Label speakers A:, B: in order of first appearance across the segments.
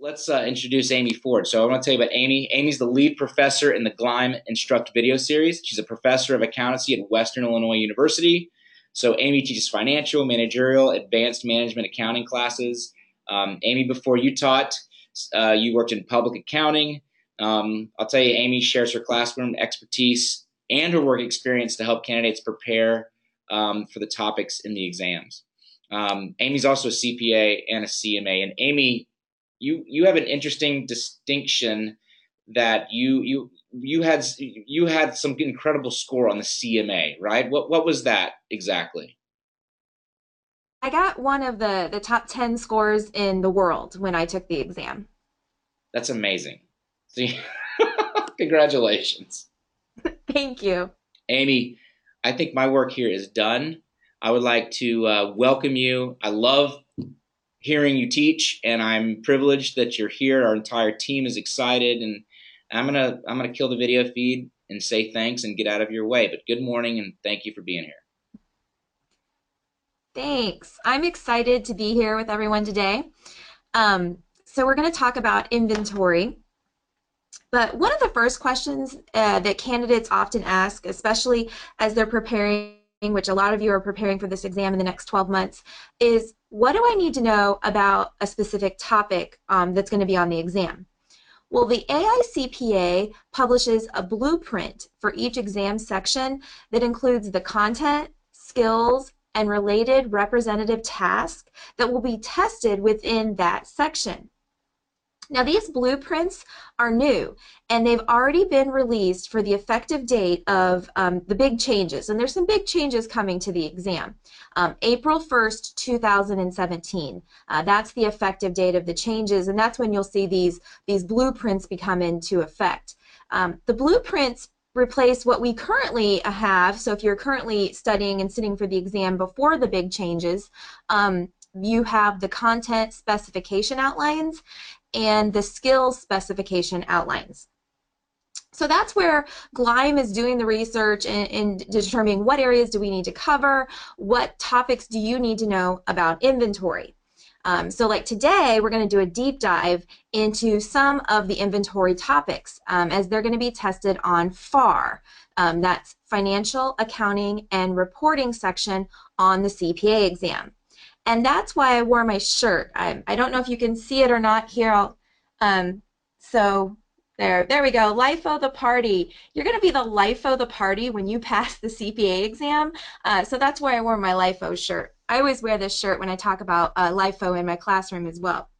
A: let's uh, introduce Amy Ford. So I want to tell you about Amy. Amy's the lead professor in the Gleim Instruct video series. She's a professor of accountancy at Western Illinois University. So Amy teaches financial, managerial, advanced management accounting classes. Um, Amy, before you taught, uh, you worked in public accounting. Um, I'll tell you, Amy shares her classroom expertise and her work experience to help candidates prepare um, for the topics in the exams. Um, Amy's also a CPA and a CMA, and Amy you you have an interesting distinction that you you you had you had some incredible score on the CMA, right? What what was that exactly?
B: I got one of the the top 10 scores in the world when I took the exam.
A: That's amazing. See, congratulations.
B: Thank you.
A: Amy, I think my work here is done. I would like to uh, welcome you. I love hearing you teach, and I'm privileged that you're here. Our entire team is excited, and I'm gonna I'm gonna kill the video feed and say thanks and get out of your way. But good morning, and thank you for being here.
B: Thanks. I'm excited to be here with everyone today. Um, so we're going to talk about inventory. But one of the first questions uh, that candidates often ask, especially as they're preparing which a lot of you are preparing for this exam in the next 12 months, is what do I need to know about a specific topic um, that's going to be on the exam? Well, the AICPA publishes a blueprint for each exam section that includes the content, skills, and related representative tasks that will be tested within that section. Now these blueprints are new and they've already been released for the effective date of um, the big changes and there's some big changes coming to the exam. Um, April 1st, 2017. Uh, that's the effective date of the changes and that's when you'll see these, these blueprints become into effect. Um, the blueprints replace what we currently have, so if you're currently studying and sitting for the exam before the big changes, um, you have the content specification outlines and the skills specification outlines. So that's where Gleim is doing the research and, determining what areas do we need to cover, what topics do you need to know about inventory. Um, so like today, we're going to do a deep dive into some of the inventory topics um, as they're going to be tested on FAR. Um, that's Financial Accounting and Reporting section on the CPA exam. And that's why I wore my shirt. I, I don't know if you can see it or not here. I'll, um, so there, there we go. Life of the party. You're going to be the life of the party when you pass the CPA exam. Uh, so that's why I wore my life LIFO shirt. I always wear this shirt when I talk about uh, LIFO in my classroom as well.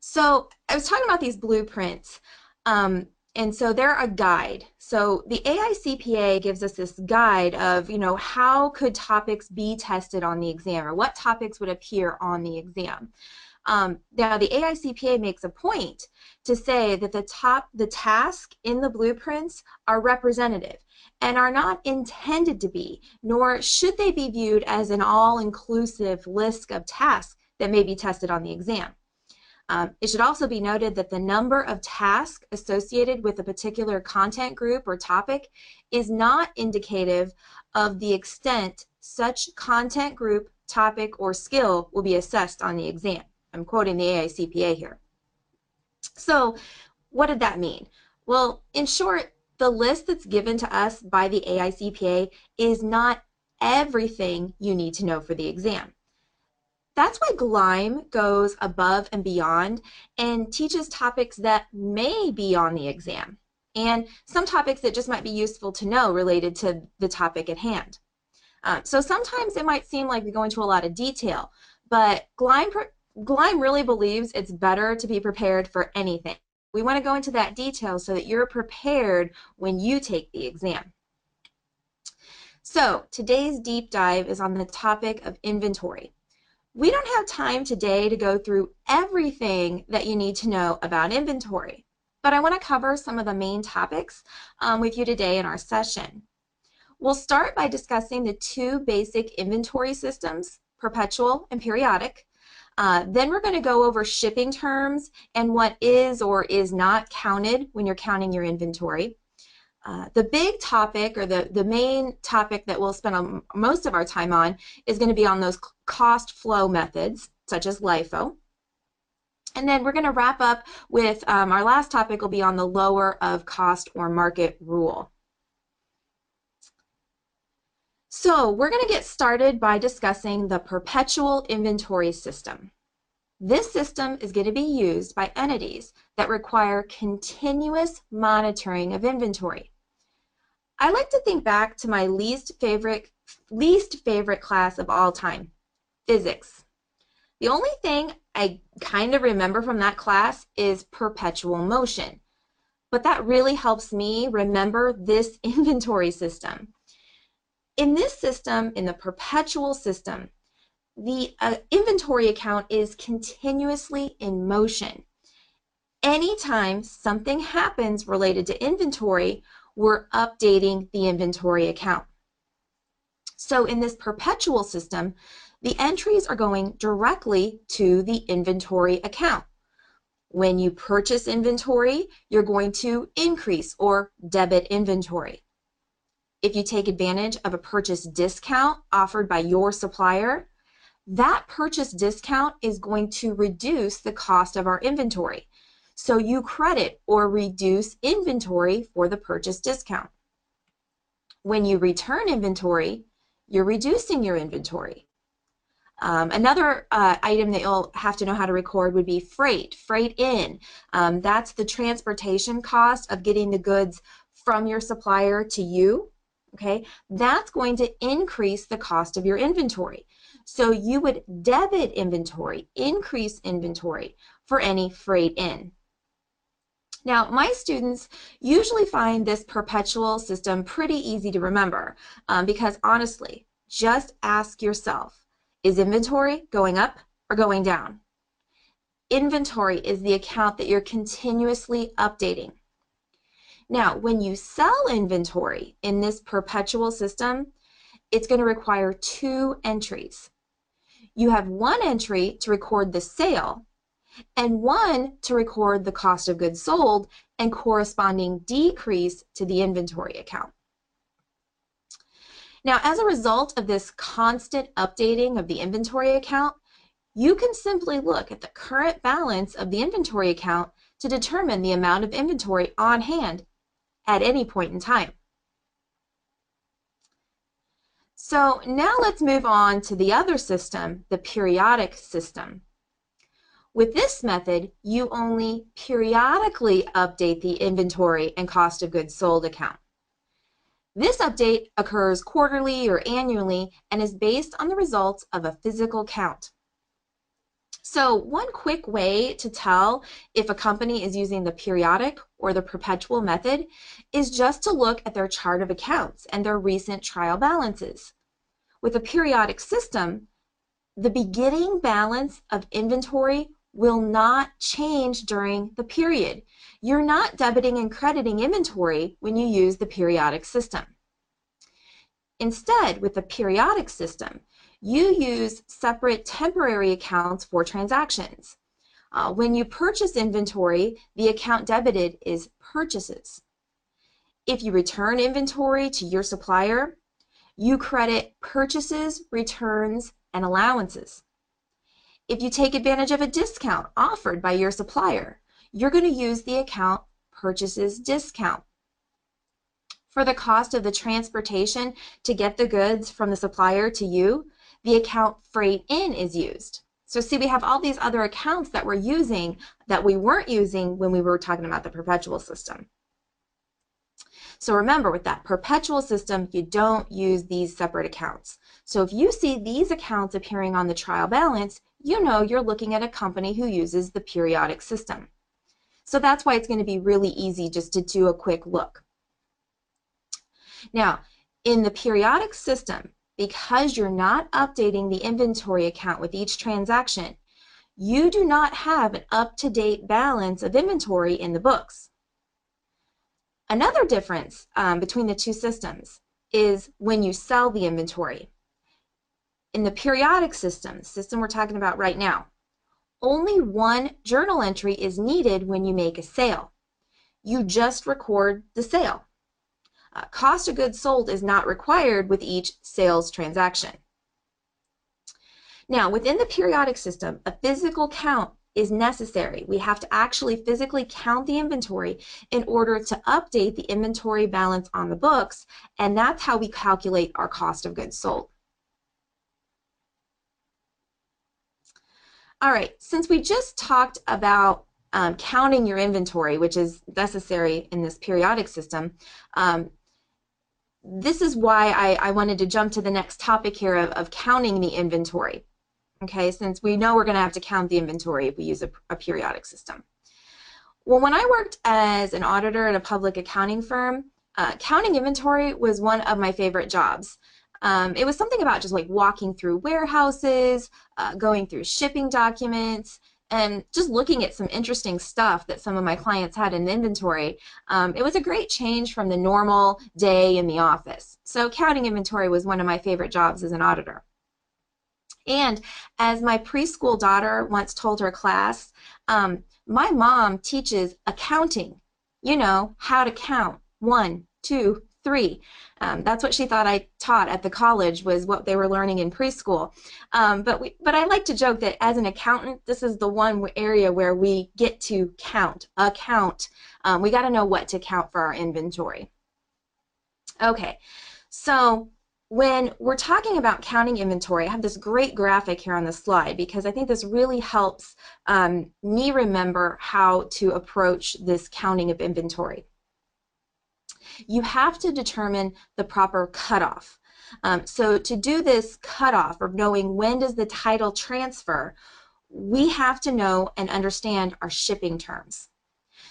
B: So I was talking about these blueprints. Um, and so they're a guide. So the AICPA gives us this guide of, you know, how could topics be tested on the exam or what topics would appear on the exam. Um, now the AICPA makes a point to say that the top, the task in the blueprints are representative and are not intended to be, nor should they be viewed as an all-inclusive list of tasks that may be tested on the exam. Um, it should also be noted that the number of tasks associated with a particular content group or topic is not indicative of the extent such content group, topic, or skill will be assessed on the exam. I'm quoting the AICPA here. So what did that mean? Well, in short, the list that's given to us by the AICPA is not everything you need to know for the exam. That's why Gleim goes above and beyond and teaches topics that may be on the exam and some topics that just might be useful to know related to the topic at hand. Um, so sometimes it might seem like we go into a lot of detail, but GLIME, Gleim really believes it's better to be prepared for anything. We want to go into that detail so that you're prepared when you take the exam. So today's deep dive is on the topic of inventory. We don't have time today to go through everything that you need to know about inventory, but I want to cover some of the main topics um, with you today in our session. We'll start by discussing the two basic inventory systems, perpetual and periodic. Uh, then we're going to go over shipping terms and what is or is not counted when you're counting your inventory. Uh, the big topic or the, the main topic that we'll spend most of our time on is going to be on those cost flow methods such as LIFO. And then we're going to wrap up with um, our last topic will be on the lower of cost or market rule. So we're going to get started by discussing the perpetual inventory system. This system is going to be used by entities that require continuous monitoring of inventory. I like to think back to my least favorite least favorite class of all time, physics. The only thing I kind of remember from that class is perpetual motion. But that really helps me remember this inventory system. In this system, in the perpetual system, the uh, inventory account is continuously in motion. Anytime something happens related to inventory, we're updating the inventory account. So in this perpetual system, the entries are going directly to the inventory account. When you purchase inventory, you're going to increase or debit inventory. If you take advantage of a purchase discount offered by your supplier, that purchase discount is going to reduce the cost of our inventory. So you credit or reduce inventory for the purchase discount. When you return inventory, you're reducing your inventory. Um, another uh, item that you'll have to know how to record would be freight, freight in. Um, that's the transportation cost of getting the goods from your supplier to you. Okay, that's going to increase the cost of your inventory. So you would debit inventory, increase inventory for any freight in. Now, my students usually find this perpetual system pretty easy to remember um, because honestly, just ask yourself, is inventory going up or going down? Inventory is the account that you're continuously updating. Now, when you sell inventory in this perpetual system, it's going to require two entries. You have one entry to record the sale and one to record the cost of goods sold and corresponding decrease to the inventory account. Now, as a result of this constant updating of the inventory account, you can simply look at the current balance of the inventory account to determine the amount of inventory on hand at any point in time. So now let's move on to the other system, the periodic system. With this method, you only periodically update the inventory and cost of goods sold account. This update occurs quarterly or annually and is based on the results of a physical count. So one quick way to tell if a company is using the periodic or the perpetual method is just to look at their chart of accounts and their recent trial balances. With a periodic system, the beginning balance of inventory will not change during the period. You're not debiting and crediting inventory when you use the periodic system. Instead, with the periodic system, you use separate temporary accounts for transactions. Uh, when you purchase inventory, the account debited is purchases. If you return inventory to your supplier, you credit purchases, returns, and allowances. If you take advantage of a discount offered by your supplier, you're going to use the account purchases discount. For the cost of the transportation to get the goods from the supplier to you, the account freight in is used. So see, we have all these other accounts that we're using that we weren't using when we were talking about the perpetual system. So remember, with that perpetual system, you don't use these separate accounts. So if you see these accounts appearing on the trial balance, you know you're looking at a company who uses the periodic system. So that's why it's going to be really easy just to do a quick look. Now, in the periodic system, because you're not updating the inventory account with each transaction, you do not have an up-to-date balance of inventory in the books. Another difference um, between the two systems is when you sell the inventory. In the periodic system, the system we're talking about right now, only one journal entry is needed when you make a sale. You just record the sale. Uh, cost of goods sold is not required with each sales transaction. Now, within the periodic system, a physical count is necessary. We have to actually physically count the inventory in order to update the inventory balance on the books, and that's how we calculate our cost of goods sold. All right, since we just talked about um, counting your inventory, which is necessary in this periodic system, um, this is why I, I, wanted to jump to the next topic here of, of counting the inventory. Okay, since we know we're going to have to count the inventory if we use a, a periodic system. Well, when I worked as an auditor at a public accounting firm, uh, counting inventory was one of my favorite jobs. Um, it was something about just like walking through warehouses, uh, going through shipping documents, and just looking at some interesting stuff that some of my clients had in inventory. Um, it was a great change from the normal day in the office. So counting inventory was one of my favorite jobs as an auditor. And as my preschool daughter once told her class, um, my mom teaches accounting, you know, how to count one, two, three. Um, that's what she thought I taught at the college was what they were learning in preschool. Um, but we, but I like to joke that as an accountant, this is the one area where we get to count, account. Um, we got to know what to count for our inventory. Okay, so when we're talking about counting inventory, I have this great graphic here on the slide because I think this really helps um, me remember how to approach this counting of inventory. You have to determine the proper cutoff. Um, so to do this cutoff of knowing when does the title transfer, we have to know and understand our shipping terms.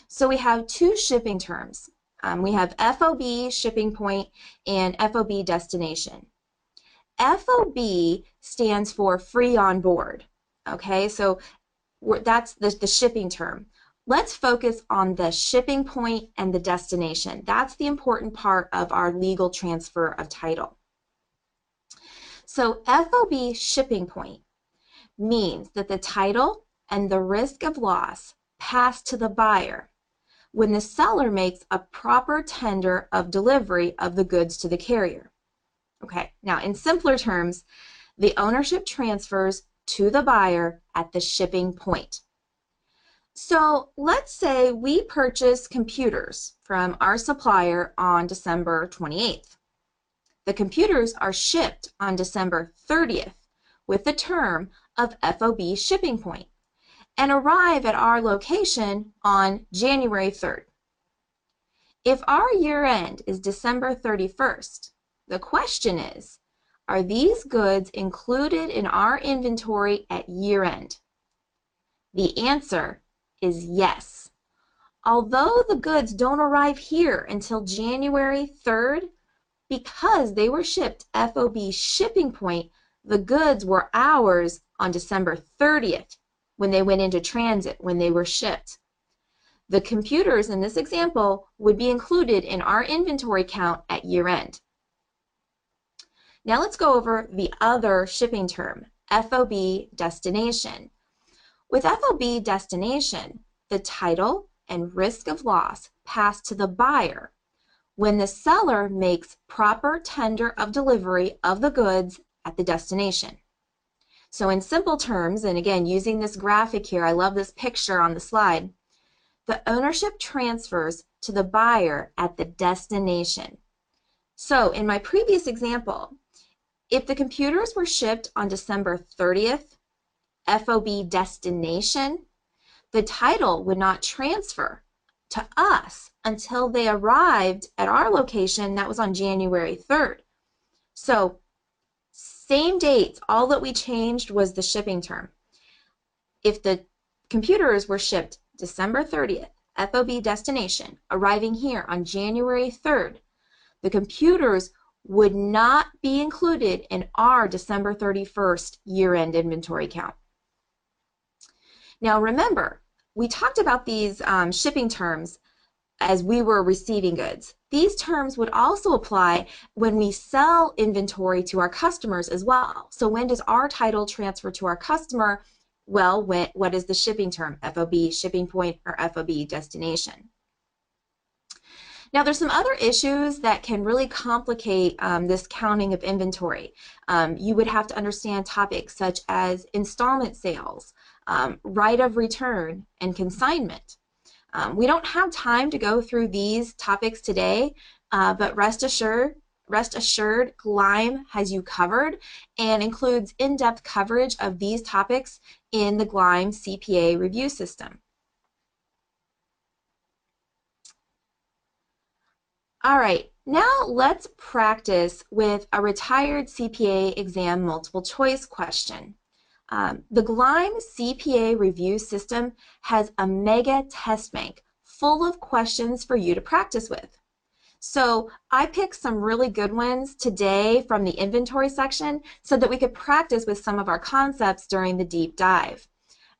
B: So we have two shipping terms. Um, we have FOB shipping point and FOB destination. FOB stands for free on board. Okay, so that's the, the shipping term. Let's focus on the shipping point and the destination. That's the important part of our legal transfer of title. So FOB shipping point means that the title and the risk of loss pass to the buyer when the seller makes a proper tender of delivery of the goods to the carrier. Okay, now in simpler terms, the ownership transfers to the buyer at the shipping point. So let's say we purchase computers from our supplier on December 28th. The computers are shipped on December 30th with the term of FOB shipping point and arrive at our location on January 3rd. If our year end is December 31st, the question is, are these goods included in our inventory at year end? The answer is yes. Although the goods don't arrive here until January 3rd, because they were shipped FOB shipping point, the goods were ours on December 30th when they went into transit, when they were shipped. The computers in this example would be included in our inventory count at year end. Now let's go over the other shipping term, FOB destination. With FOB destination, the title and risk of loss pass to the buyer when the seller makes proper tender of delivery of the goods at the destination. So in simple terms, and again, using this graphic here, I love this picture on the slide, the ownership transfers to the buyer at the destination. So in my previous example, if the computers were shipped on December 30th, FOB destination, the title would not transfer to us until they arrived at our location that was on January 3rd. So same dates. All that we changed was the shipping term. If the computers were shipped December 30th, FOB destination, arriving here on January 3rd, the computers would not be included in our December 31st year-end inventory count. Now remember, we talked about these um, shipping terms as we were receiving goods. These terms would also apply when we sell inventory to our customers as well. So when does our title transfer to our customer? Well, when, what is the shipping term? FOB, shipping point, or FOB destination. Now, there's some other issues that can really complicate um, this counting of inventory. Um, you would have to understand topics such as installment sales, um, right of return, and consignment. Um, we don't have time to go through these topics today, uh, but rest assured, rest assured, Gleim has you covered and includes in-depth coverage of these topics in the Gleim CPA review system. All right, now let's practice with a retired CPA exam multiple choice question. Um, the Gleim CPA review system has a mega test bank full of questions for you to practice with. So I picked some really good ones today from the inventory section so that we could practice with some of our concepts during the deep dive.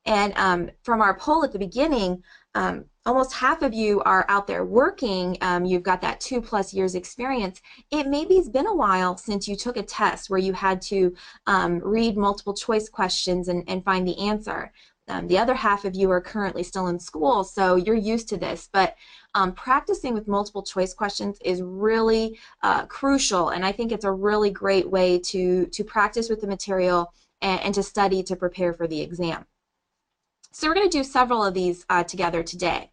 B: And um, from our poll at the beginning, um, almost half of you are out there working. Um, you've got that two plus years experience. It maybe has been a while since you took a test where you had to um, read multiple choice questions and, and find the answer. Um, the other half of you are currently still in school, so you're used to this. But um, practicing with multiple choice questions is really uh, crucial, and I think it's a really great way to, to practice with the material and, and to study to prepare for the exam. So we're going to do several of these uh, together today.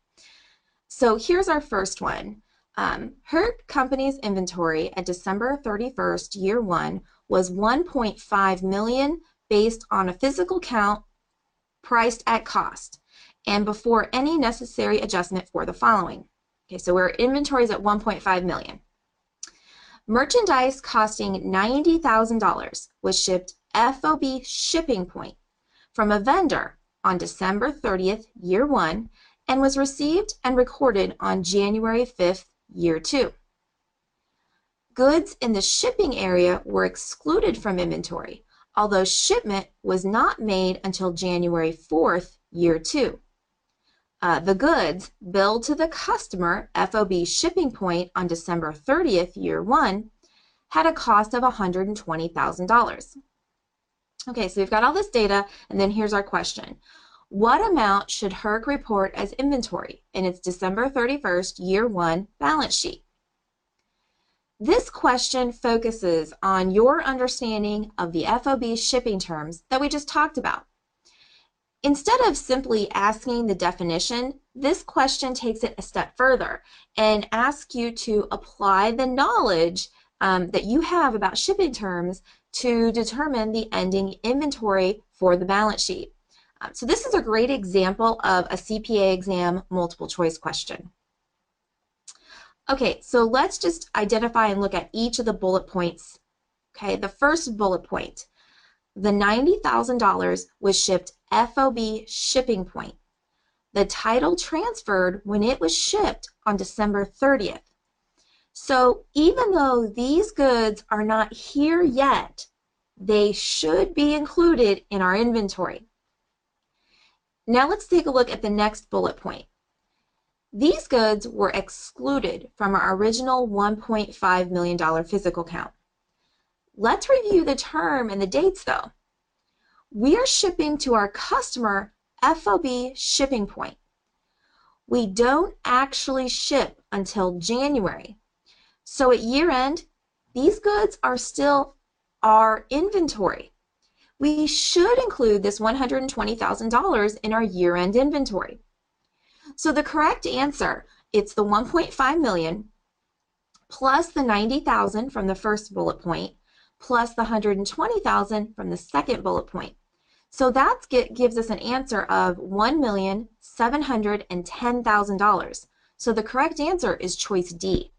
B: So here's our first one. Um, her company's inventory at December 31st, year one, was 1.5 million based on a physical count priced at cost and before any necessary adjustment for the following. Okay, so our inventory is at 1.5 million. Merchandise costing $90,000 was shipped FOB shipping point from a vendor on December 30th, year one, and was received and recorded on January 5th, year two. Goods in the shipping area were excluded from inventory, although shipment was not made until January 4th, year two. Uh, the goods billed to the customer FOB shipping point on December 30th, year one, had a cost of $120,000. Okay, so we've got all this data, and then here's our question. What amount should HERC report as inventory in its December 31st, year one balance sheet? This question focuses on your understanding of the FOB shipping terms that we just talked about. Instead of simply asking the definition, this question takes it a step further and asks you to apply the knowledge um, that you have about shipping terms to determine the ending inventory for the balance sheet. Um, so this is a great example of a CPA exam multiple choice question. Okay, so let's just identify and look at each of the bullet points. Okay, the first bullet point, the $90,000 was shipped FOB shipping point. The title transferred when it was shipped on December 30th. So even though these goods are not here yet, they should be included in our inventory. Now let's take a look at the next bullet point. These goods were excluded from our original $1.5 million physical count. Let's review the term and the dates though. We are shipping to our customer FOB shipping point. We don't actually ship until January. So at year end, these goods are still our inventory. We should include this $120,000 in our year end inventory. So the correct answer, it's the 1.5 million plus the 90,000 from the first bullet point plus the 120,000 from the second bullet point. So that gives us an answer of $1,710,000. So the correct answer is choice D.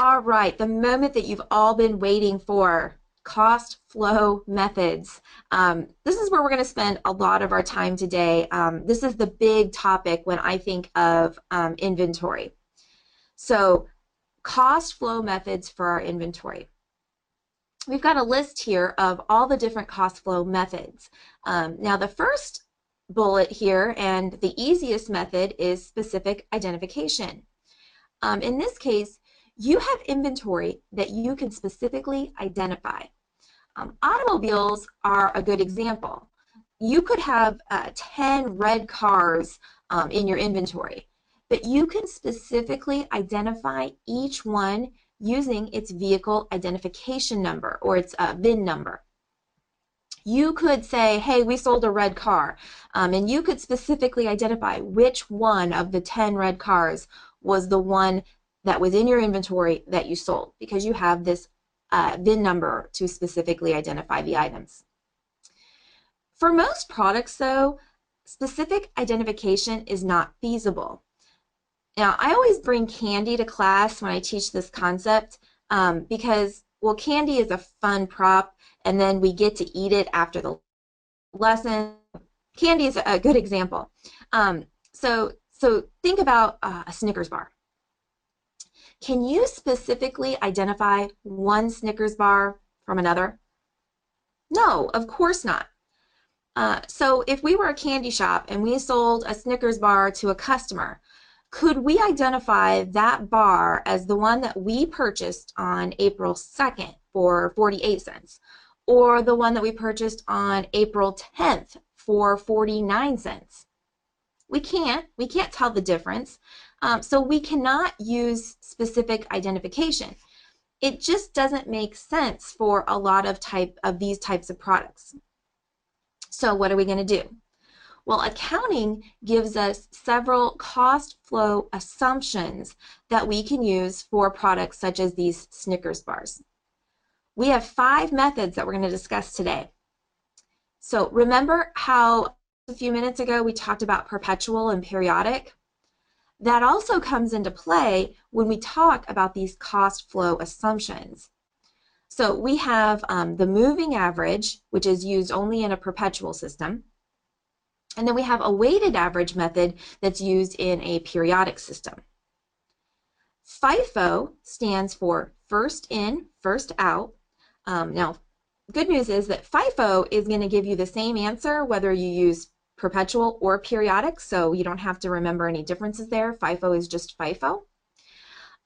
B: All right, the moment that you've all been waiting for cost flow methods. Um, this is where we're going to spend a lot of our time today. Um, this is the big topic when I think of um, inventory. So cost flow methods for our inventory. We've got a list here of all the different cost flow methods. Um, now the first bullet here and the easiest method is specific identification. Um, in this case, you have inventory that you can specifically identify. Um, automobiles are a good example. You could have uh, 10 red cars um, in your inventory, but you can specifically identify each one using its vehicle identification number or its uh, VIN number. You could say, hey, we sold a red car, um, and you could specifically identify which one of the 10 red cars was the one that was in your inventory that you sold because you have this uh, VIN number to specifically identify the items. For most products, though, specific identification is not feasible. Now, I always bring candy to class when I teach this concept um, because, well, candy is a fun prop, and then we get to eat it after the lesson. Candy is a good example. Um, so, so think about uh, a Snickers bar. Can you specifically identify one Snickers bar from another? No, of course not. Uh, so if we were a candy shop and we sold a Snickers bar to a customer, could we identify that bar as the one that we purchased on April 2nd for 48 cents or the one that we purchased on April 10th for 49 cents? We can't. We can't tell the difference. Um, so we cannot use specific identification. It just doesn't make sense for a lot of type of these types of products. So what are we going to do? Well, accounting gives us several cost flow assumptions that we can use for products such as these Snickers bars. We have five methods that we're going to discuss today. So remember how a few minutes ago we talked about perpetual and periodic? That also comes into play when we talk about these cost flow assumptions. So we have um, the moving average, which is used only in a perpetual system. And then we have a weighted average method that's used in a periodic system. FIFO stands for first in, first out. Um, now, good news is that FIFO is going to give you the same answer whether you use perpetual or periodic, so you don't have to remember any differences there. FIFO is just FIFO.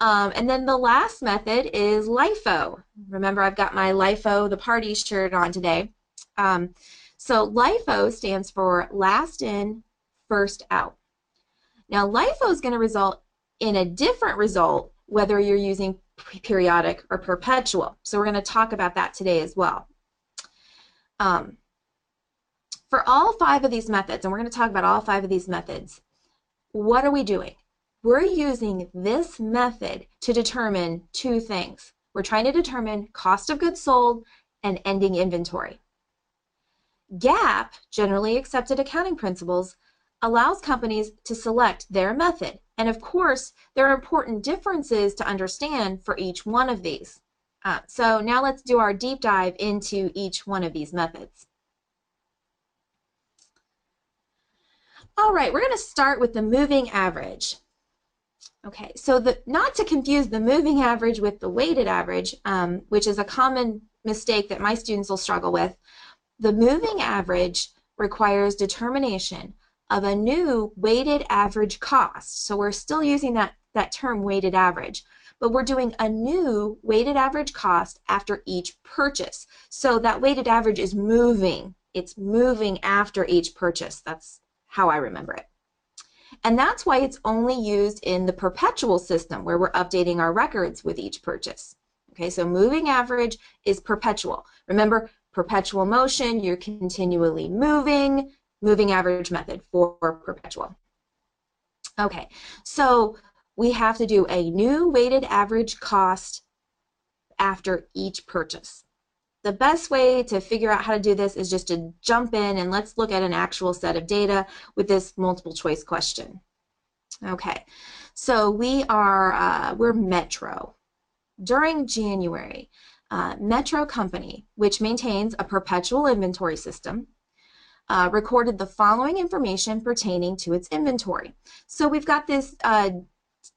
B: Um, and then the last method is LIFO. Remember, I've got my LIFO, the party shirt on today. Um, so LIFO stands for last in, first out. Now, LIFO is going to result in a different result whether you're using periodic or perpetual. So we're going to talk about that today as well. Um, for all five of these methods, and we're going to talk about all five of these methods, what are we doing? We're using this method to determine two things. We're trying to determine cost of goods sold and ending inventory. GAAP, generally accepted accounting principles, allows companies to select their method. And of course, there are important differences to understand for each one of these. Uh, so now let's do our deep dive into each one of these methods. All right, we're going to start with the moving average. Okay, so the, not to confuse the moving average with the weighted average, um, which is a common mistake that my students will struggle with, the moving average requires determination of a new weighted average cost. So we're still using that, that term weighted average, but we're doing a new weighted average cost after each purchase. So that weighted average is moving. It's moving after each purchase. That's how I remember it. And that's why it's only used in the perpetual system where we're updating our records with each purchase. Okay, so moving average is perpetual. Remember, perpetual motion, you're continually moving, moving average method for perpetual. Okay, so we have to do a new weighted average cost after each purchase. The best way to figure out how to do this is just to jump in and let's look at an actual set of data with this multiple choice question. Okay, so we are, uh, we're Metro. During January, uh, Metro Company, which maintains a perpetual inventory system, uh, recorded the following information pertaining to its inventory. So we've got this uh,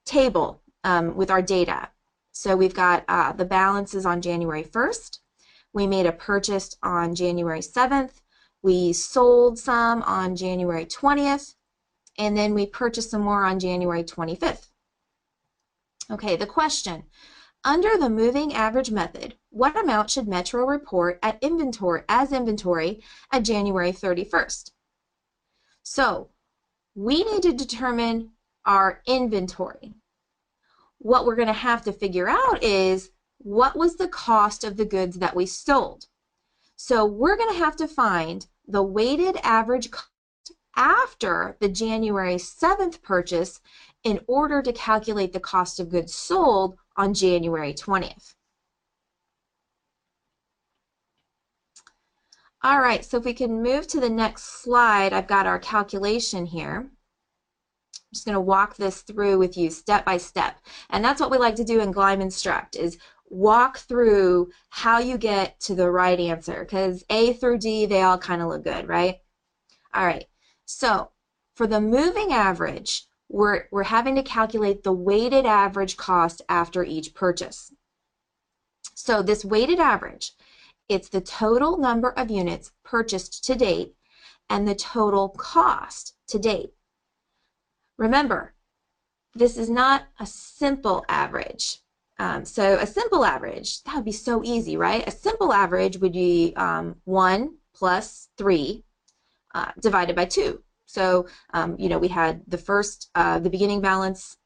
B: table um, with our data. So we've got uh, the balances on January 1st, we made a purchase on January 7th. We sold some on January 20th. And then we purchased some more on January 25th. Okay, the question. Under the moving average method, what amount should Metro report at inventory as inventory at January 31st? So, we need to determine our inventory. what we're going to have to figure out is what was the cost of the goods that we sold. So we're going to have to find the weighted average cost after the January 7th purchase in order to calculate the cost of goods sold on January 20th. All right, so if we can move to the next slide, I've got our calculation here. I'm just going to walk this through with you step by step. And that's what we like to do in Gleim Instruct is walk through how you get to the right answer because A through D, they all kind of look good, right? All right, so for the moving average, we're, we're having to calculate the weighted average cost after each purchase. So this weighted average, it's the total number of units purchased to date and the total cost to date. Remember, this is not a simple average. Um, so a simple average, that would be so easy, right? A simple average would be um, 1 plus 3 uh, divided by 2. So, um, you know, we had the first, uh, the beginning balance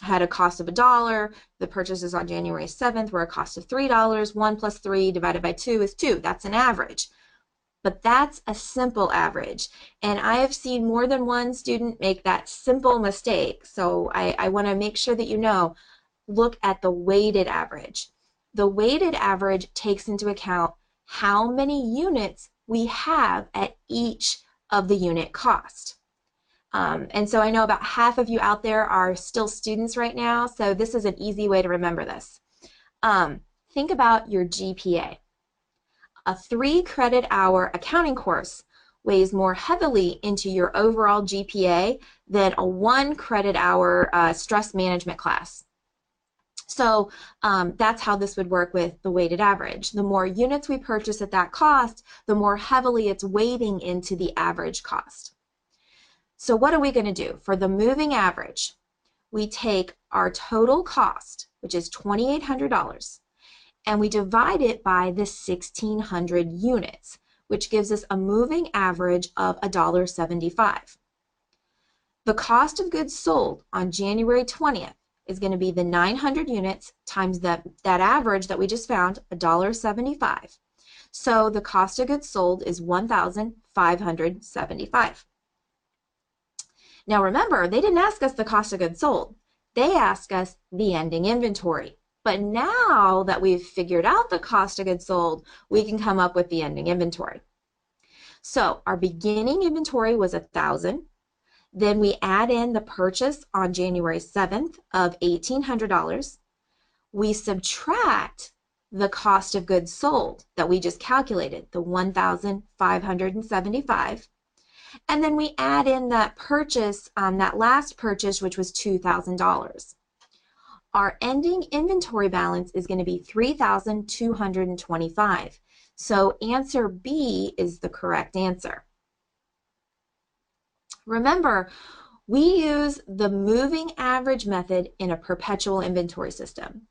B: had a cost of a dollar. The purchases on January 7th were a cost of $3. 1 plus 3 divided by 2 is 2. That's an average. But that's a simple average. And I have seen more than one student make that simple mistake. So I, I want to make sure that you know, look at the weighted average. The weighted average takes into account how many units we have at each of the unit cost. Um, and so I know about half of you out there are still students right now, so this is an easy way to remember this. Um, think about your GPA. A three credit hour accounting course weighs more heavily into your overall GPA than a one credit hour uh, stress management class. So um, that's how this would work with the weighted average. The more units we purchase at that cost, the more heavily it's weighting into the average cost. So what are we going to do? For the moving average, we take our total cost, which is $2,800, and we divide it by the 1,600 units, which gives us a moving average of $1.75. The cost of goods sold on January 20th is going to be the 900 units times that, that average that we just found, $1.75. So the cost of goods sold is 1,575. Now remember, they didn't ask us the cost of goods sold. They asked us the ending inventory. But now that we've figured out the cost of goods sold, we can come up with the ending inventory. So our beginning inventory was a thousand. Then we add in the purchase on January 7th of $1,800. We subtract the cost of goods sold that we just calculated, the 1,575. And then we add in that purchase, um, that last purchase, which was $2,000. Our ending inventory balance is going to be 3,225. So answer B is the correct answer. Remember, we use the moving average method in a perpetual inventory system.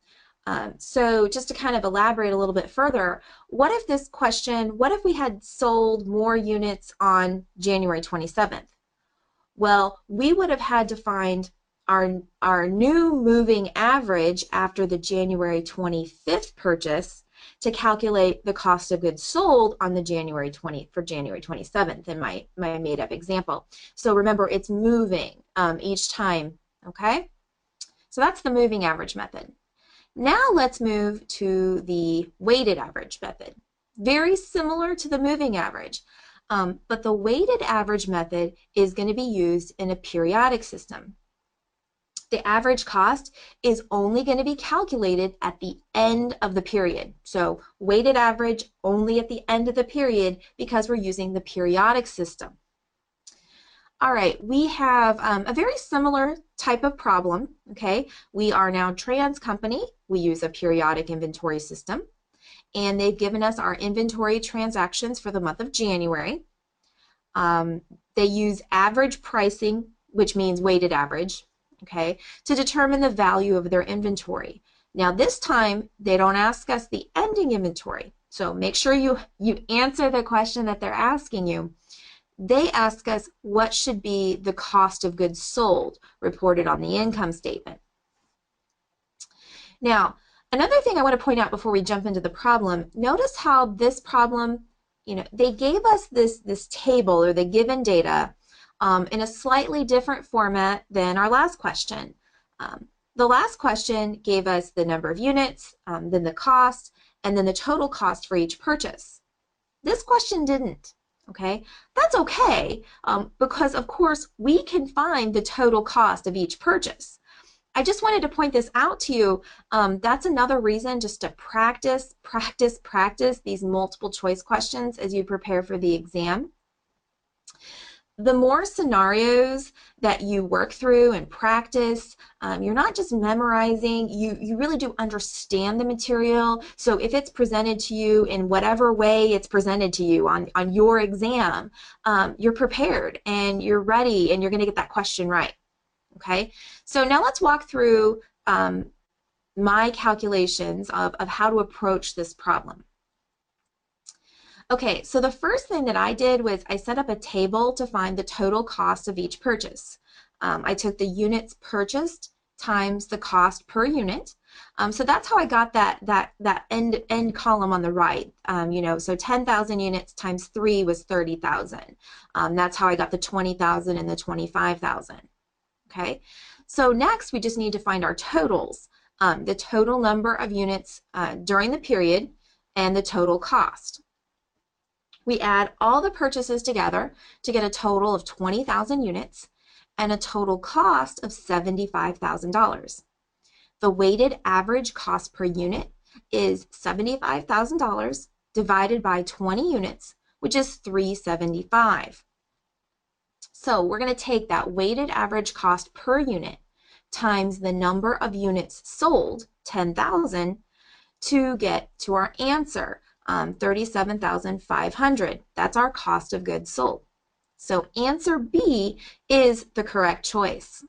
B: Um, so just to kind of elaborate a little bit further, what if this question, what if we had sold more units on January 27th? Well, we would have had to find our, our new moving average after the January 25th purchase to calculate the cost of goods sold on the January 20 for January 27th in my, my made up example. So remember, it's moving um, each time, okay? So that's the moving average method. Now let's move to the weighted average method. Very similar to the moving average, um, but the weighted average method is going to be used in a periodic system. The average cost is only going to be calculated at the end of the period. So weighted average only at the end of the period because we're using the periodic system. All right, we have um, a very similar type of problem, okay? We are now Trans Company. We use a periodic inventory system. And they've given us our inventory transactions for the month of January. Um, they use average pricing, which means weighted average, okay, to determine the value of their inventory. Now this time, they don't ask us the ending inventory. So make sure you, you answer the question that they're asking you they ask us what should be the cost of goods sold reported on the income statement. Now, another thing I want to point out before we jump into the problem, notice how this problem, you know, they gave us this, this table or the given data um, in a slightly different format than our last question. Um, the last question gave us the number of units, um, then the cost, and then the total cost for each purchase. This question didn't. Okay, that's okay um, because of course we can find the total cost of each purchase. I just wanted to point this out to you. Um, that's another reason just to practice, practice, practice these multiple choice questions as you prepare for the exam the more scenarios that you work through and practice, um, you're not just memorizing, you, you really do understand the material. So if it's presented to you in whatever way it's presented to you on, on your exam, um, you're prepared and you're ready and you're going to get that question right. Okay, so now let's walk through um, my calculations of, of how to approach this problem. Okay, so the first thing that I did was I set up a table to find the total cost of each purchase. Um, I took the units purchased times the cost per unit. Um, so that's how I got that that that end end column on the right. Um, you know, so 10,000 units times three was 30,000. Um, that's how I got the 20,000 and the 25,000. Okay, so next we just need to find our totals. Um, the total number of units uh, during the period and the total cost. We add all the purchases together to get a total of 20,000 units and a total cost of $75,000. The weighted average cost per unit is $75,000 divided by 20 units, which is 375. So we're going to take that weighted average cost per unit times the number of units sold, 10,000, to get to our answer um, 37,500. That's our cost of goods sold. So answer B is the correct choice.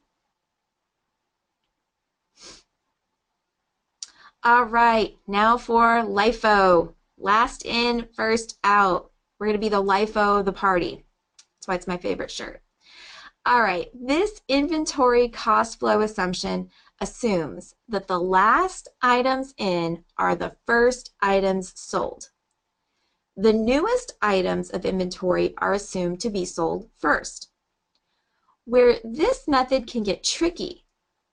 B: All right, now for LIFO. Last in, first out. We're going to be the LIFO of the party. That's why it's my favorite shirt. All right, this inventory cost flow assumption assumes that the last items in are the first items sold. The newest items of inventory are assumed to be sold first. Where this method can get tricky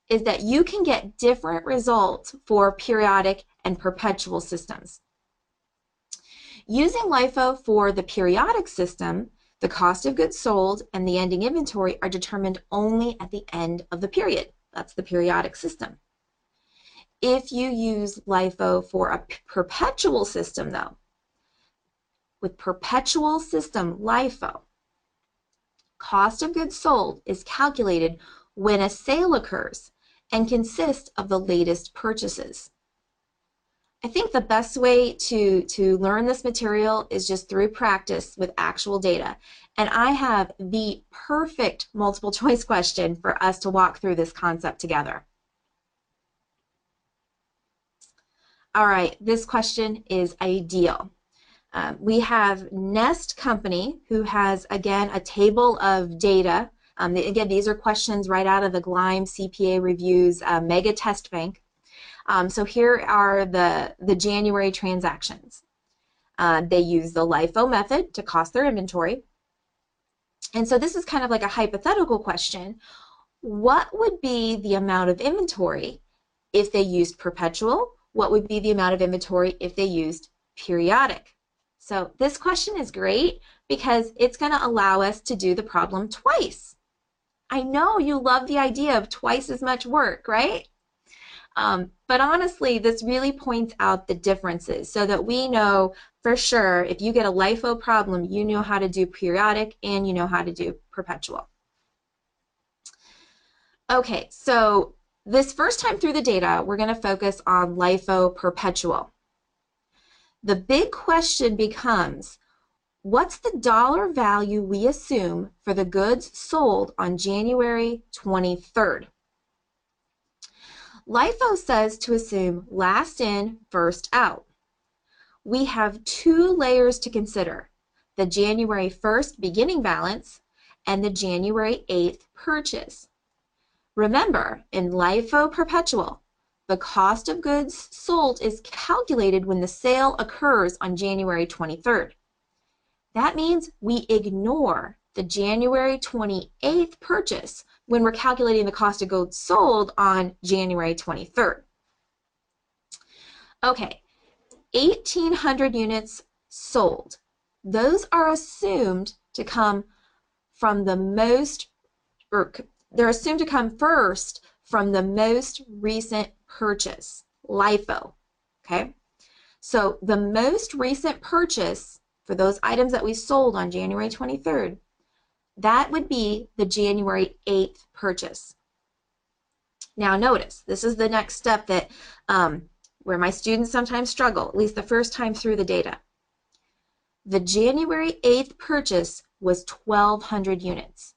B: is that you can get different results for periodic and perpetual systems. Using LIFO for the periodic system, the cost of goods sold and the ending inventory are determined only at the end of the period. That's the periodic system. If you use LIFO for a perpetual system, though, with perpetual system LIFO, cost of goods sold is calculated when a sale occurs and consists of the latest purchases. I think the best way to, to learn this material is just through practice with actual data. And I have the perfect multiple choice question for us to walk through this concept together. All right, this question is ideal. Um, we have Nest Company, who has, again, a table of data. Um, again, these are questions right out of the Gleim CPA Reviews uh, Mega Test Bank. Um, so here are the, the January transactions. Uh, they use the LIFO method to cost their inventory. And so this is kind of like a hypothetical question. What would be the amount of inventory if they used perpetual? What would be the amount of inventory if they used periodic? So this question is great because it's going to allow us to do the problem twice. I know you love the idea of twice as much work, right? Um, but honestly, this really points out the differences so that we know for sure if you get a LIFO problem, you know how to do periodic and you know how to do perpetual. Okay, so this first time through the data, we're going to focus on LIFO perpetual. The big question becomes, what's the dollar value we assume for the goods sold on January 23rd? LIFO says to assume last in, first out. We have two layers to consider, the January 1st beginning balance and the January 8th purchase. Remember, in LIFO perpetual, the cost of goods sold is calculated when the sale occurs on January 23rd. That means we ignore the January 28th purchase when we're calculating the cost of goods sold on January 23rd. Okay, 1,800 units sold. Those are assumed to come from the most, or they're assumed to come first from the most recent purchase, LIFO. Okay, so the most recent purchase for those items that we sold on January 23rd, that would be the January 8th purchase. Now notice, this is the next step that um, where my students sometimes struggle, at least the first time through the data. The January 8th purchase was 1,200 units.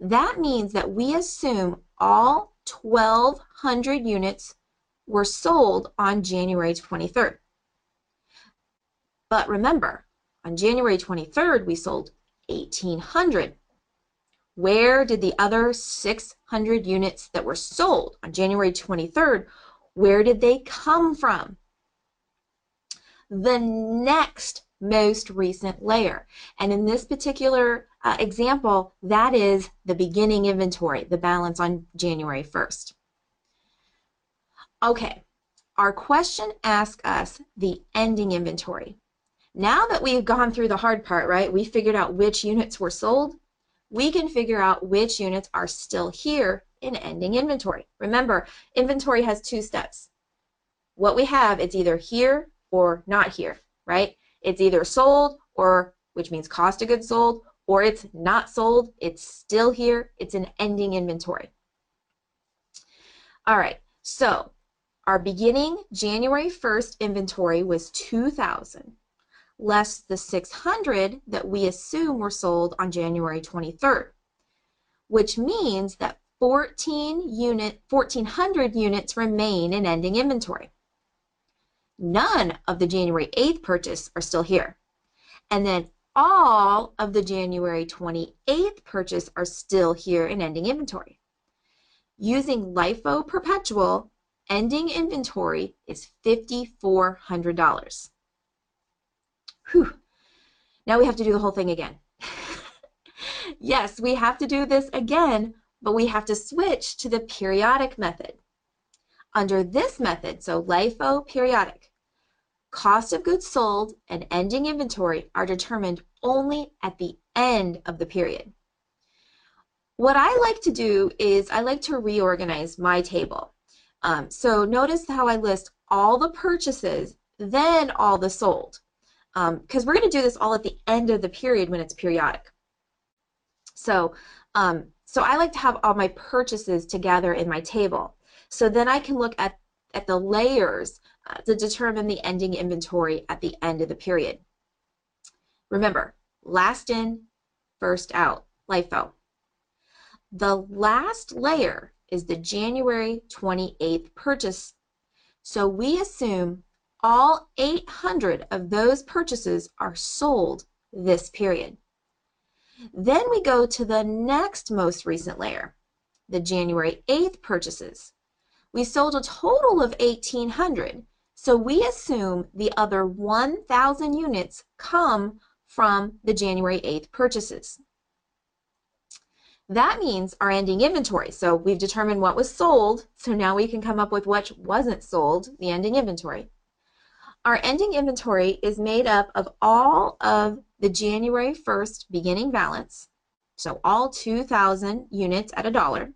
B: That means that we assume all 1,200 units were sold on January 23rd. But remember, on January 23rd, we sold 1,800. Where did the other 600 units that were sold on January 23rd, where did they come from? The next most recent layer. And in this particular uh, example, that is the beginning inventory, the balance on January 1st. Okay, our question asks us the ending inventory. Now that we've gone through the hard part, right, we figured out which units were sold, we can figure out which units are still here in ending inventory. Remember, inventory has two steps. What we have, it's either here or not here, right? It's either sold or, which means cost of goods sold, or it's not sold, it's still here, it's an ending inventory. All right, so our beginning January 1st inventory was 2,000 less the 600 that we assume were sold on January 23rd, which means that 14 unit, 1,400 units remain in ending inventory. None of the January 8th purchase are still here. And then all of the January 28th purchase are still here in ending inventory. Using LIFO perpetual, ending inventory is $5,400. Whew. Now we have to do the whole thing again. yes, we have to do this again, but we have to switch to the periodic method. Under this method, so LIFO periodic, cost of goods sold and ending inventory are determined only at the end of the period. What I like to do is I like to reorganize my table. Um, so notice how I list all the purchases, then all the sold because um, we're going to do this all at the end of the period when it's periodic. So, um, so I like to have all my purchases together in my table. So then I can look at, at the layers uh, to determine the ending inventory at the end of the period. Remember, last in, first out, LIFO. The last layer is the January 28th purchase. So we assume all 800 of those purchases are sold this period. Then we go to the next most recent layer, the January 8th purchases. We sold a total of 1,800, so we assume the other 1,000 units come from the January 8th purchases. That means our ending inventory. So we've determined what was sold, so now we can come up with what wasn't sold, the ending inventory. Our ending inventory is made up of all of the January 1st beginning balance, so all 2,000 units at a dollar,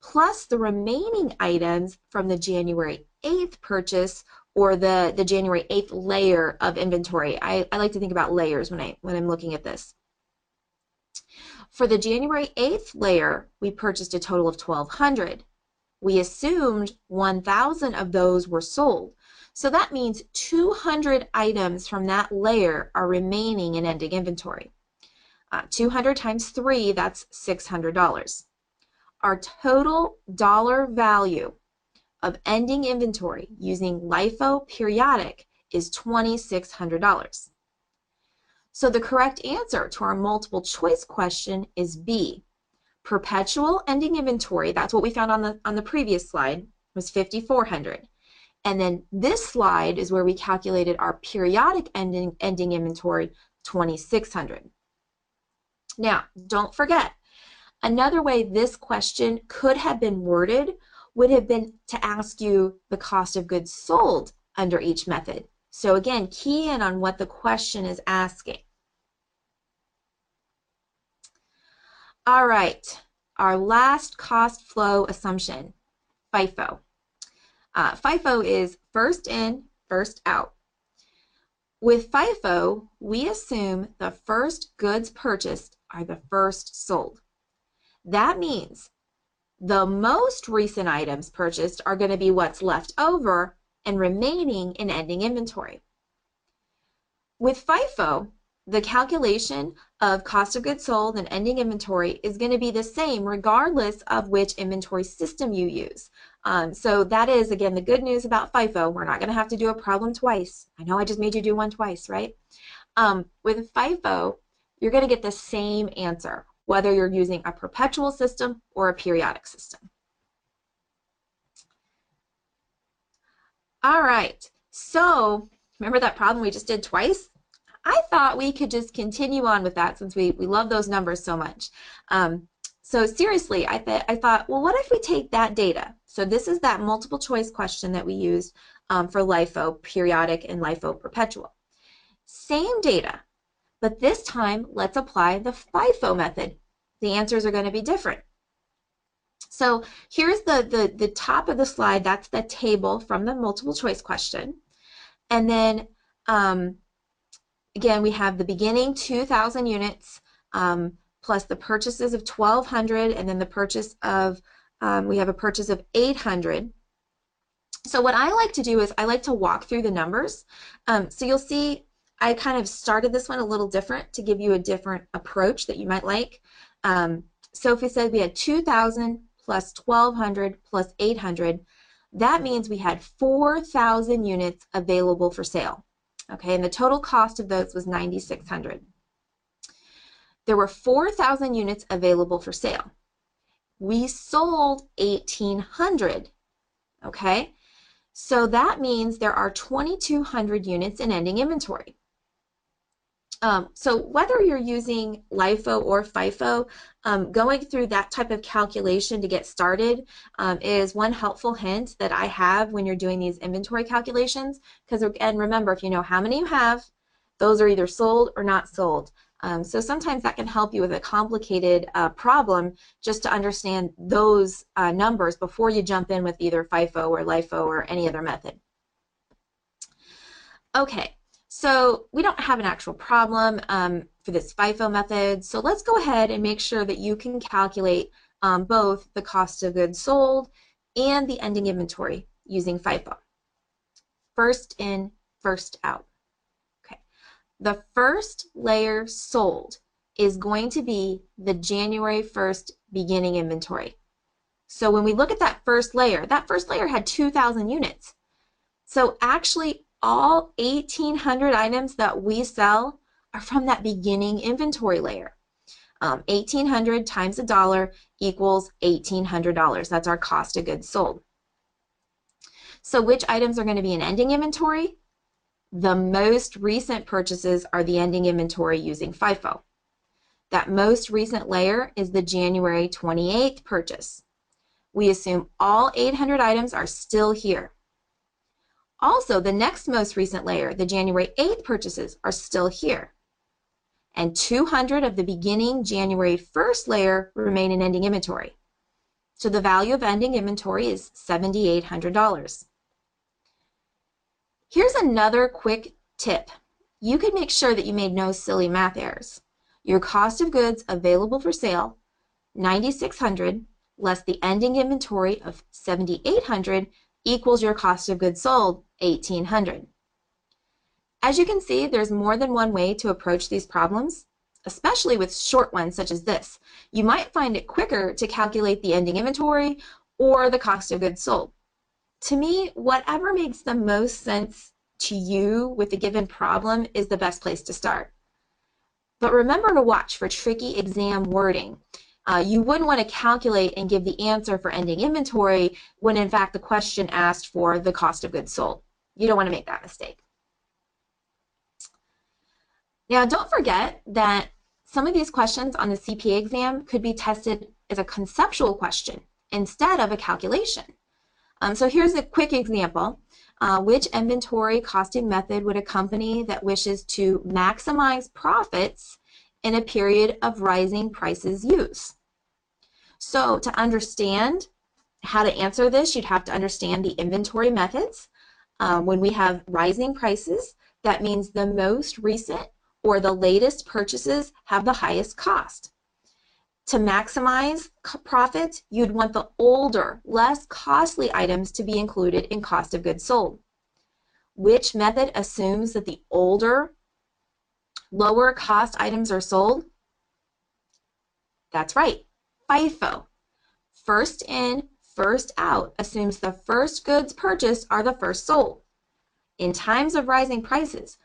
B: plus the remaining items from the January 8th purchase or the, the January 8th layer of inventory. I, I like to think about layers when, I, when I'm looking at this. For the January 8th layer, we purchased a total of 1,200. We assumed 1,000 of those were sold. So that means 200 items from that layer are remaining in ending inventory. Uh, 200 times 3, that's $600. Our total dollar value of ending inventory using LIFO periodic is $2,600. So the correct answer to our multiple choice question is B. Perpetual ending inventory, that's what we found on the, on the previous slide, was 5,400. And then this slide is where we calculated our periodic ending, ending inventory, 2,600. Now, don't forget, another way this question could have been worded would have been to ask you the cost of goods sold under each method. So again, key in on what the question is asking. All right, our last cost flow assumption, FIFO. Uh, FIFO is first in, first out. With FIFO, we assume the first goods purchased are the first sold. That means the most recent items purchased are going to be what's left over and remaining in ending inventory. With FIFO, the calculation of cost of goods sold and ending inventory is going to be the same regardless of which inventory system you use. Um, so that is, again, the good news about FIFO. We're not going to have to do a problem twice. I know I just made you do one twice, right? Um, with FIFO, you're going to get the same answer, whether you're using a perpetual system or a periodic system. All right, so remember that problem we just did twice? I thought we could just continue on with that since we, we love those numbers so much. Um, so seriously, I, th I thought, well, what if we take that data? So this is that multiple choice question that we used um, for LIFO periodic and LIFO perpetual. Same data, but this time let's apply the FIFO method. The answers are going to be different. So here's the, the, the top of the slide. That's the table from the multiple choice question. And then um, again, we have the beginning 2,000 units um, plus the purchases of 1,200 and then the purchase of, um, we have a purchase of 800. So what I like to do is I like to walk through the numbers. Um, so you'll see I kind of started this one a little different to give you a different approach that you might like. Um, so if we said we had 2,000 plus 1,200 plus 800, that means we had 4,000 units available for sale. Okay, and the total cost of those was 9600 There were 4,000 units available for sale. We sold 1,800. Okay, so that means there are 2,200 units in ending inventory. Um, so whether you're using LIFO or FIFO, um, going through that type of calculation to get started um, is one helpful hint that I have when you're doing these inventory calculations. Because again, remember, if you know how many you have, those are either sold or not sold. Um, so sometimes that can help you with a complicated uh, problem just to understand those uh, numbers before you jump in with either FIFO or LIFO or any other method. Okay, so we don't have an actual problem um, for this FIFO method, so let's go ahead and make sure that you can calculate um, both the cost of goods sold and the ending inventory using FIFO. First in, first out. The first layer sold is going to be the January 1st beginning inventory. So when we look at that first layer, that first layer had 2,000 units. So actually all 1,800 items that we sell are from that beginning inventory layer. Um, 1,800 times a dollar equals $1,800. That's our cost of goods sold. So which items are going to be in ending inventory? The most recent purchases are the ending inventory using FIFO. That most recent layer is the January 28th purchase. We assume all 800 items are still here. Also, the next most recent layer, the January 8th purchases, are still here. And 200 of the beginning January 1st layer remain in ending inventory. So the value of ending inventory is $7,800. Here's another quick tip. You can make sure that you made no silly math errors. Your cost of goods available for sale, 9600 less the ending inventory of 7800 equals your cost of goods sold, 1800. As you can see, there's more than one way to approach these problems, especially with short ones such as this. You might find it quicker to calculate the ending inventory or the cost of goods sold. To me, whatever makes the most sense to you with a given problem is the best place to start. But remember to watch for tricky exam wording. Uh, you wouldn't want to calculate and give the answer for ending inventory when in fact the question asked for the cost of goods sold. You don't want to make that mistake. Now don't forget that some of these questions on the CPA exam could be tested as a conceptual question instead of a calculation. Um, so here's a quick example. Uh, which inventory costing method would a company that wishes to maximize profits in a period of rising prices use? So to understand how to answer this, you'd have to understand the inventory methods. Um, when we have rising prices, that means the most recent or the latest purchases have the highest cost. To maximize profits, you'd want the older, less costly items to be included in cost of goods sold. Which method assumes that the older, lower cost items are sold? That's right, FIFO. First in, first out assumes the first goods purchased are the first sold. In times of rising prices,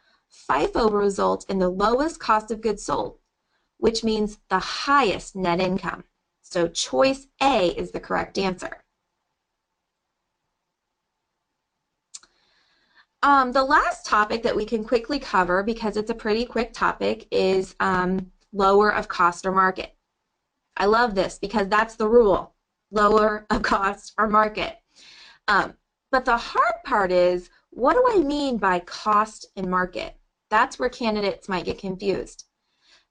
B: FIFO results in the lowest cost of goods sold which means the highest net income. So choice A is the correct answer. Um, the last topic that we can quickly cover, because it's a pretty quick topic, is um, lower of cost or market. I love this because that's the rule, lower of cost or market. Um, but the hard part is, what do I mean by cost and market? That's where candidates might get confused.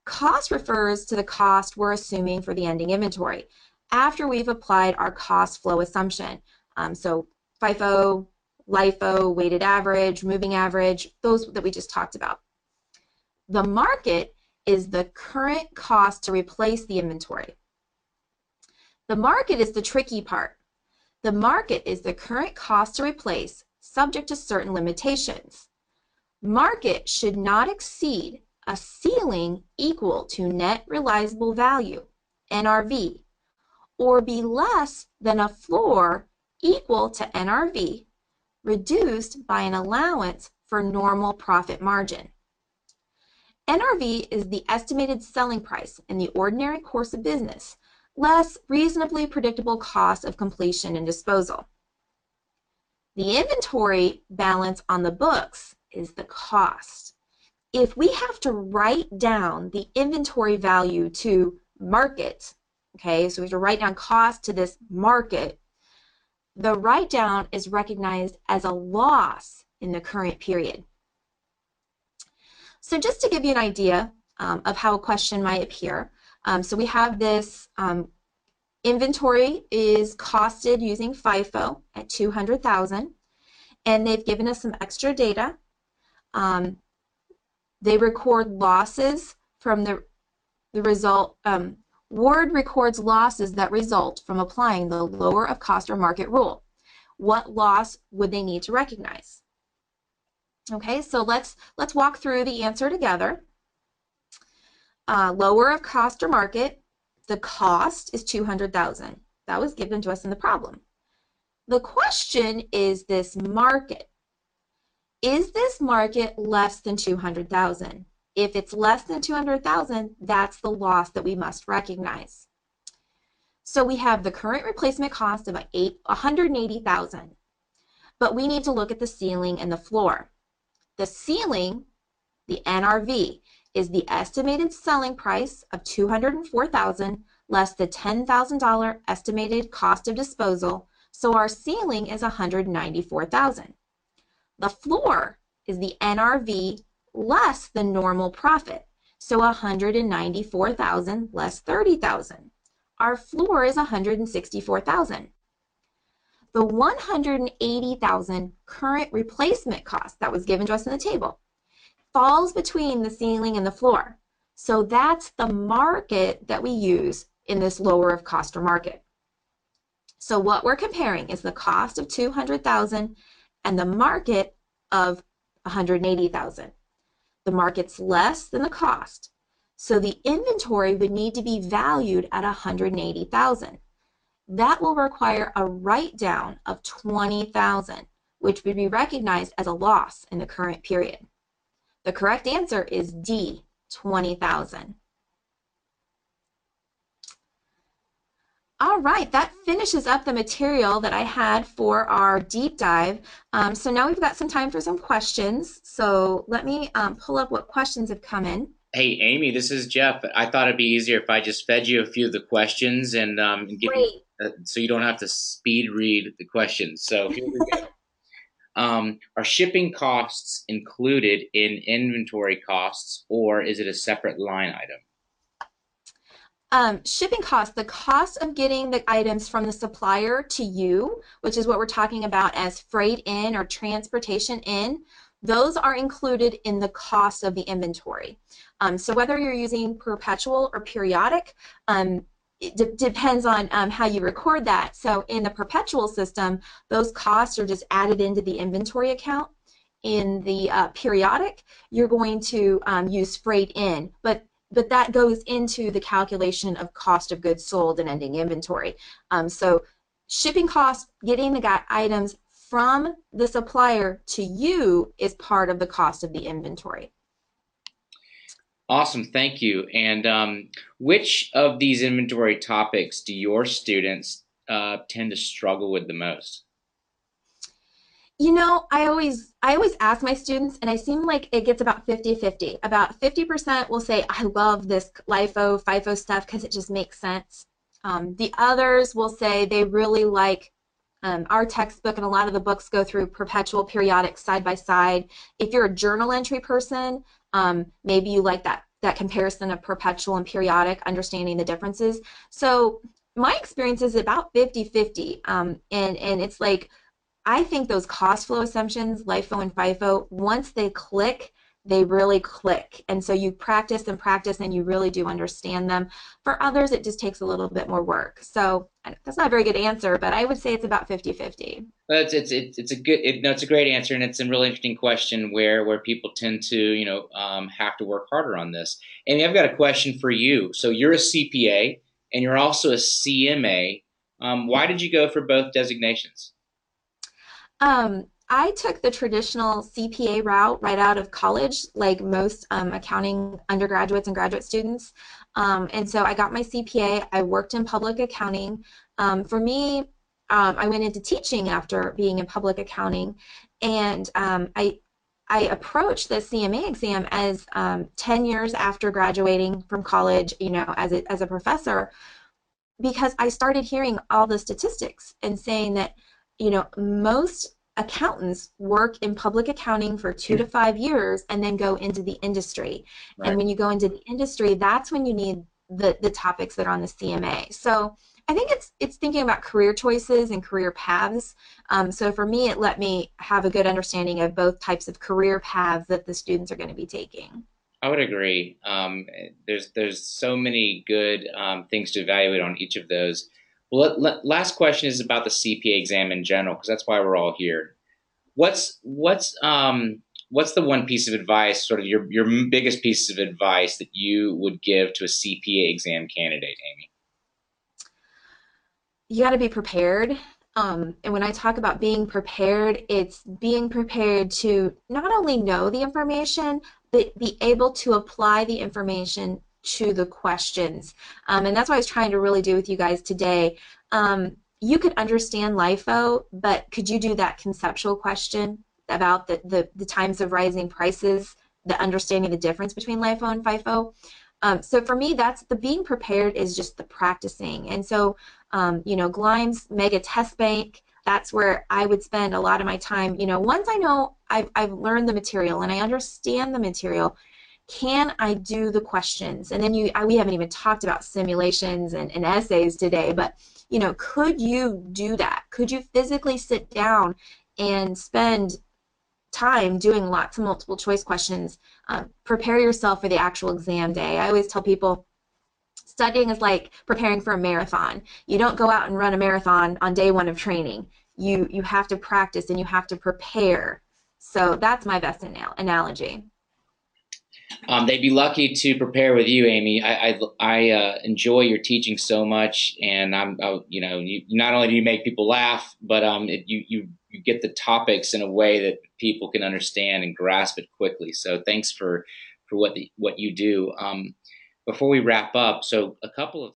B: Cost refers to the cost we're assuming for the ending inventory after we've applied our cost flow assumption. Um, so FIFO, LIFO, weighted average, moving average, those that we just talked about. The market is the current cost to replace the inventory. The market is the tricky part. The market is the current cost to replace subject to certain limitations. Market should not exceed a ceiling equal to net realizable value, NRV, or be less than a floor equal to NRV reduced by an allowance for normal profit margin. NRV is the estimated selling price in the ordinary course of business, less reasonably predictable cost of completion and disposal. The inventory balance on the books is the cost if we have to write down the inventory value to market, okay, so we have to write down cost to this market, the write down is recognized as a loss in the current period. So just to give you an idea um, of how a question might appear, um, so we have this um, inventory is costed using FIFO at 200,000 and they've given us some extra data. Um, they record losses from the, the result. Um, Ward records losses that result from applying the lower of cost or market rule. What loss would they need to recognize? Okay, so let's let's walk through the answer together. Uh, lower of cost or market, the cost is 200,000. That was given to us in the problem. The question is this market. Is this market less than 200,000? If it's less than 200,000, that's the loss that we must recognize. So we have the current replacement cost of 180,000, but we need to look at the ceiling and the floor. The ceiling, the NRV, is the estimated selling price of 204,000 less the $10,000 estimated cost of disposal, so our ceiling is 194,000. The floor is the NRV less the normal profit. So 194,000 less 30,000. Our floor is 164,000. The 180,000 current replacement cost that was given to us in the table falls between the ceiling and the floor. So that's the market that we use in this lower of cost or market. So what we're comparing is the cost of 200,000 and the market of 180,000. The market's less than the cost. So the inventory would need to be valued at 180,000. That will require a write down of 20,000, which would be recognized as a loss in the current period. The correct answer is D, 20,000. All right, that finishes up the material that I had for our deep dive. Um, so now we've got some time for some questions. So let me um, pull up what questions have come in.
A: Hey, Amy, this is Jeff. I thought it'd be easier if I just fed you a few of the questions and, um, and give you, uh, so you don't have to speed read the questions. So here we go. um, are shipping costs included in inventory costs, or is it a separate line item?
B: Um, shipping costs, the cost of getting the items from the supplier to you, which is what we're talking about as freight in or transportation in, those are included in the cost of the inventory. Um, so whether you're using perpetual or periodic, um, it de depends on um, how you record that. So in the perpetual system, those costs are just added into the inventory account. In the uh, periodic, you're going to um, use freight in, but but that goes into the calculation of cost of goods sold and ending inventory. Um, so shipping costs, getting the items from the supplier to you is part of the cost of the inventory.
A: Awesome, thank you. And um, which of these inventory topics do your students uh, tend to struggle with the most?
B: You know, I always I always ask my students and I seem like it gets about 50-50. About 50% will say I love this LIFO, FIFO stuff because it just makes sense. Um, the others will say they really like um, our textbook and a lot of the books go through perpetual periodic side by side. If you're a journal entry person, um, maybe you like that that comparison of perpetual and periodic, understanding the differences. So my experience is about 50-50, um, and and it's like I think those cost flow assumptions, LIFO and FIFO, once they click, they really click. And so you practice and practice and you really do understand them. For others, it just takes a little bit more work. So that's not a very good answer, but I would say it's about 50-50.
A: It's, it's, it's, it's a good, it, no, it's a great answer. And it's a really interesting question where, where people tend to, you know, um, have to work harder on this. And I've got a question for you. So you're a CPA and you're also a CMA. Um, why did you go for both designations?
B: Um, I took the traditional CPA route right out of college, like most um, accounting undergraduates and graduate students. Um, and so I got my CPA. I worked in public accounting. Um, for me, um, I went into teaching after being in public accounting, and um, I I approached the CMA exam as um, 10 years after graduating from college, you know, as a, as a professor, because I started hearing all the statistics and saying that, you know, most accountants work in public accounting for two to five years and then go into the industry. Right. And when you go into the industry, that's when you need the, the topics that are on the CMA. So I think it's it's thinking about career choices and career paths. Um, so for me, it let me have a good understanding of both types of career paths that the students are going to be taking.
A: I would agree. Um, there's there's so many good um, things to evaluate on each of those. Well, let, let, last question is about the CPA exam in general, because that's why we're all here. What's what's um what's the one piece of advice, sort of your your biggest piece of advice that you would give to a CPA exam candidate, Amy?
B: You got to be prepared. Um, and when I talk about being prepared, it's being prepared to not only know the information, but be able to apply the information to the questions. Um, and that's what I was trying to really do with you guys today. Um, you could understand LIFO, but could you do that conceptual question about the, the, the times of rising prices, the understanding the difference between LIFO and FIFO? Um, so for me, that's the being prepared is just the practicing. And so, um, you know, Gleim's Mega Test Bank, that's where I would spend a lot of my time. You know, once I know I've, I've learned the material and I understand the material, can I do the questions? And then you, I, we haven't even talked about simulations and, and essays today, but you know, could you do that? Could you physically sit down and spend time doing lots of multiple choice questions? Um, prepare yourself for the actual exam day. I always tell people studying is like preparing for a marathon. You don't go out and run a marathon on day one of training. You you have to practice and you have to prepare. So that's my best anal- analogy.
A: Um, they'd be lucky to prepare with you, Amy. I I, I uh, enjoy your teaching so much, and I'm I, you know you not only do you make people laugh, but um it, you you you get the topics in a way that people can understand and grasp it quickly. So thanks for for what the, what you do. Um, before we wrap up, so a couple of